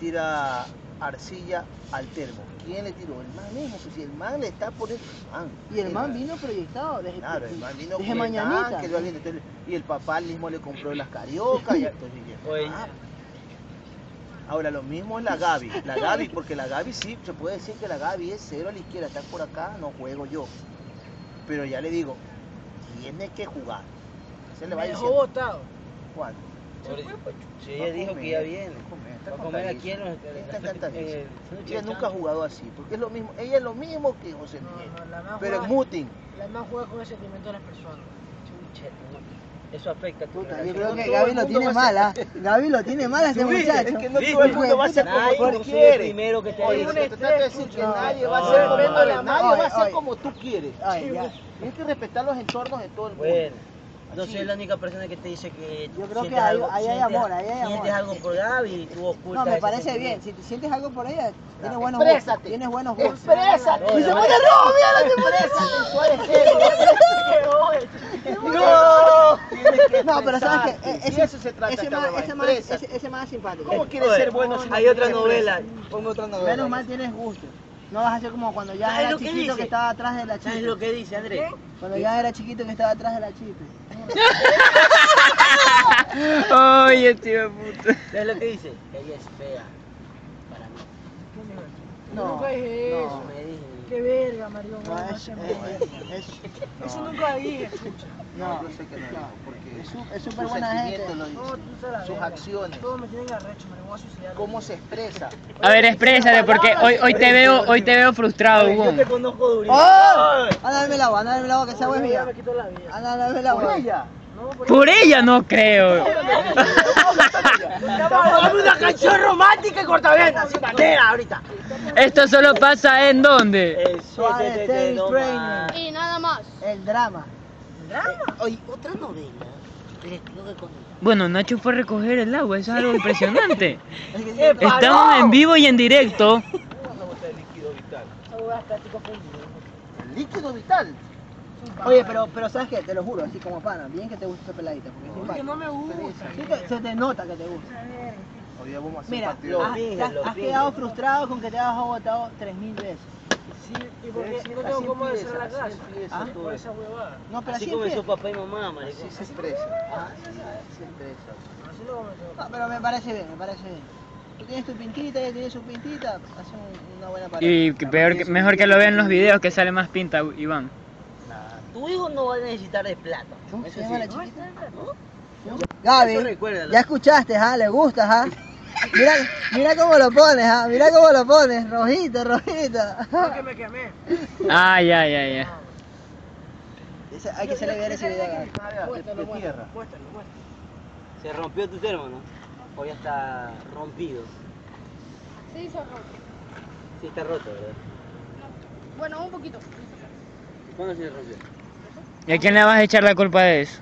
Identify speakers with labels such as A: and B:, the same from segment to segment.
A: tira arcilla al termo? ¿Quién le tiró? El man mismo, pues si el man le está poniendo... Man,
B: Y el man vino proyectado desde,
A: Claro, el man vino
B: desde
A: con el
B: mañanita.
A: tanque, lo- entonces, y el papá mismo le compró las cariocas. Y, entonces, ah. Ahora, lo mismo es la Gaby. La Gaby, porque la Gaby sí, se puede decir que la Gaby es cero a la izquierda, está por acá, no juego yo. Pero ya le digo, tiene que jugar. Se le va
C: Me dejó botado.
A: ¿Cuál? Va
D: ella dijo que ya viene.
A: va a comer, está
D: Va a comer aquí en los- el-
A: Ella nunca ha jugado así, porque es lo mismo, ella es lo mismo que José
C: No,
A: Miguel.
C: no, más
A: pero
C: juega-
A: muting.
C: La más juega con el sentimiento de las personas.
D: Chucha, no. Eso afecta a tu
B: Puta, yo creo
A: no
B: que Gaby lo tiene mala. Gaby lo tiene mala este muchacho.
A: Es que no
D: Sí,
A: todo el mundo va a ser como tú quieres.
D: primero que te
A: te trato de decir que
C: No,
A: nadie va a
D: no,
A: ser
D: no,
A: como,
D: no,
A: nadie
B: no,
A: va a
B: no,
A: ser
B: no.
A: como tú quieres. Tienes que respetar los entornos de todo el mundo.
D: No soy la única persona que te dice que
B: Yo creo que
D: sientes
B: ahí-
D: algo,
B: ahí hay
D: sientes-
B: amor, ahí hay
D: sientes
B: amor.
D: algo por Gaby y tú ocultas
B: No, me parece bien. Si te sientes algo por ella, tienes
A: Claro.
B: buenos gustos. Tienes buenos gustos.
A: Exprésate.
D: No,
A: Y se pone rojo, mira, se. No. Tienes que
B: No, pero sabes que
A: Y
B: ese,
A: eso se trata
B: ese, más, ese, más, ese, ese más simpático.
A: ¿Cómo quieres
D: Oye,
A: ser bueno si
D: Hay otra novela, ponme otra novela.
B: Menos mal tienes gusto. No vas a ser como cuando ya
D: ¿Sabes
B: era chiquito
D: dice?
B: que estaba atrás de la
D: ¿Sabes
B: chipe.
D: lo que dice Andrés?
B: Cuando ya era chiquito que estaba atrás de la chipe.
E: Oye, tío puta.
D: ¿Sabes lo que dice? Que ella es fea para mí.
B: No.
D: No, me dije.
C: Qué verga, Mario.
B: No,
C: no
B: es,
C: se
B: es, es, es-
C: Eso nunca dije, escucha.
A: No,
B: no,
A: yo sé que no, porque
B: Es súper buena gente.
A: lo Sus
C: verga.
A: acciones.
C: Todos me tienen arrecho, me voy a suicidar.
A: Cómo se expresa.
E: A ver, exprésate, porque hoy, hoy te veo, hoy te veo frustrado,
D: Yo
E: Hugo.
D: te conozco durísimo.
B: ¡Oh! Anda, dame el agua, anda, dame el agua que
C: Yo ya
B: mía.
C: me quito la vida.
B: Anda, dame el
A: Por
B: agua.
A: ella.
C: No, por
E: Por ella no creo.
D: Dame una canción romántica y cortavenas, sin bandera ahorita.
E: Esto solo pasa en dónde?
D: Eh,
B: Tennis
D: no
B: Training.
F: Y nada más.
B: El drama.
D: Oye, otra novela. Que.
E: Bueno, Nacho fue a recoger el agua, eso es algo impresionante.
B: Que
E: Estamos en vivo y en directo.
A: Líquido vital. El.
B: Oye, pero, pero sabes qué, te lo juro, así como pana, bien que te gusta esa peladita, porque
C: no me gusta.
B: Se te nota que te gusta.
A: Hoy día vamos a hacer
B: Mira,
A: partido.
B: has, quedado frustrado con que te has agotado 3000 veces.
C: Sí, y porque
A: Así-
C: no tengo cómo
A: empieza,
C: decir la
A: así
C: casa.
A: empieza
B: Ah,
C: Por esa huevada.
B: No, pero
D: Así
B: así,
D: comenzó papá y mamá, marico.
A: Así se expresa. Así se expresa.
B: No, pero me parece bien, me parece bien. Tú tienes tu pintita, ella tiene su pintita, hace un- una buena pareja.
E: Y peor, que- mejor que lo vean en los videos que sale más pinta, Iván.
A: Nada.
D: Tu hijo no va a necesitar de plata.
B: ¿Cómo se
D: Eso
B: llama
D: sí.
B: la chiquita? Gaby, ya escuchaste, ¿ah? ¿Le gusta, ah? Mira, mira cómo lo pones, ¿ah? Mira cómo lo pones, rojito, rojito.
C: No, que me quemé.
E: Ah, ya, ya, ya.
B: Hay que hacerle ver ese video,
C: Muéstralo, muéstralo.
D: Se rompió tu termo, ¿no? O ya está rompido.
F: Sí, se rompe.
D: Sí, está roto, ¿verdad?
F: Bueno, un poquito.
D: ¿Cuándo se rompió?
E: ¿Y a quién le vas a echar la culpa de eso?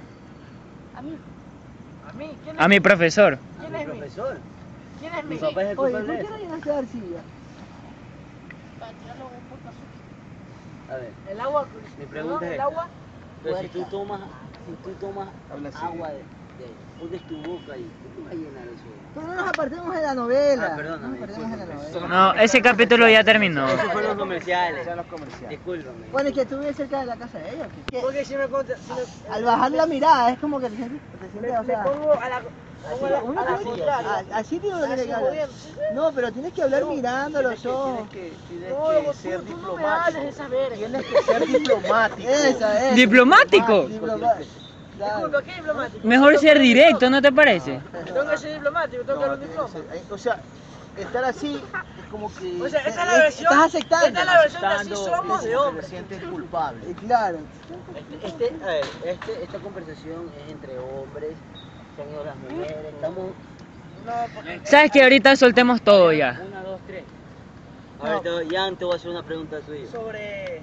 F: A mí.
C: ¿A mí? ¿Quién
E: A mi profesor.
C: ¿quién es mi?
D: profesor.
C: ¿Quién es
D: Mi papá es el
B: Oye, ¿por qué no
D: eso.
B: llenaste de arcilla?
F: Para tirarlo un.
D: A ver,
C: El agua.
D: Mi pregunta
C: ¿no?
D: es
C: El agua.
D: pero si tú tomas, si tú tomas agua de, de, pones tu boca ahí, ¿qué te va a llenar eso?
B: Pero no nos apartemos de la novela.
D: Ah, perdóname,
B: No.
E: No, ese capítulo ya terminó.
D: Esos fueron los comerciales.
A: Sean los comerciales.
D: Discúlpame.
B: Bueno, es que vives cerca de la casa de ella.
C: Porque si me conta. Si me,
B: Al bajar la mirada es como que te sientes, o
C: me
B: sea,
C: pongo a la.
B: Uno tiene que- Así
C: Así
B: que hablar. No, pero tienes que hablar
C: No,
B: mirando los ojos.
A: tienes que, tienes
C: No,
A: que
C: tú-
A: ser
C: tú no me
A: diplomático.
C: esa.
A: Tienes que ser diplomático.
B: Esa.
E: ¿Diplomático?
B: Diplomático.
C: Disculpa, ¿qué diplomático?
E: Mejor ser directo, ¿no te parece?
C: Tengo que ser diplomático, tengo que dar un diploma.
A: ser- o sea, estar así es como que
C: O sea, esta es
B: Eh,
C: la versión.
B: estás aceptando.
C: Esta es la versión de así somos de
A: te
C: hombres.
A: sientes culpable.
B: Eh, Claro.
D: Este, este, a ver, este, esta conversación es entre hombres, se han ido las mujeres, estamos...
C: No, porque.
E: ¿Sabes que ahorita soltemos todo ya?
D: Una, dos, tres. A ver, te, Jan, te voy a hacer una pregunta tuya
C: Sobre.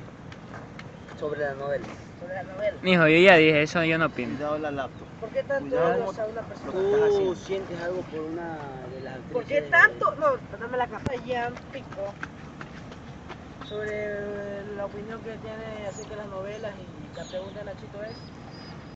D: sobre la novela.
C: Sobre la novela.
E: Mijo, yo ya dije, eso yo no opino.
A: Cuidado la laptop.
C: ¿Por qué tanto odias a una persona?
D: ¿Tú sientes algo por una de las actrices?
C: ¿Por qué tanto? No, dame la caja. Jan Pico. Sobre la opinión que tiene acerca de las novelas y la pregunta de Nachito es.